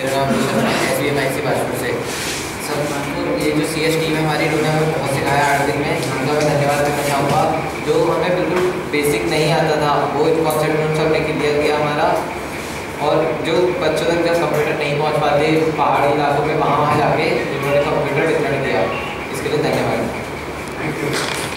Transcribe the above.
मेरा नाम Roshan S B M I C Bajpur से सर ये जो सी एस टीम है हमारी उन्होंने हमें बहुत सिखाया आठ दिन में उनका मैं धन्यवाद करना चाहूँगा जो हमें बिल्कुल बेसिक नहीं आता था वो कॉन्सेप्ट उन सबने क्लियर किया हमारा और जो बच्चों तक जब कंप्यूटर नहीं पहुँच पाते पहाड़ी इलाकों में वहाँ वहाँ जाके उन्होंने कंप्यूटर वितरण किया इसके लिए धन्यवाद थैंक यू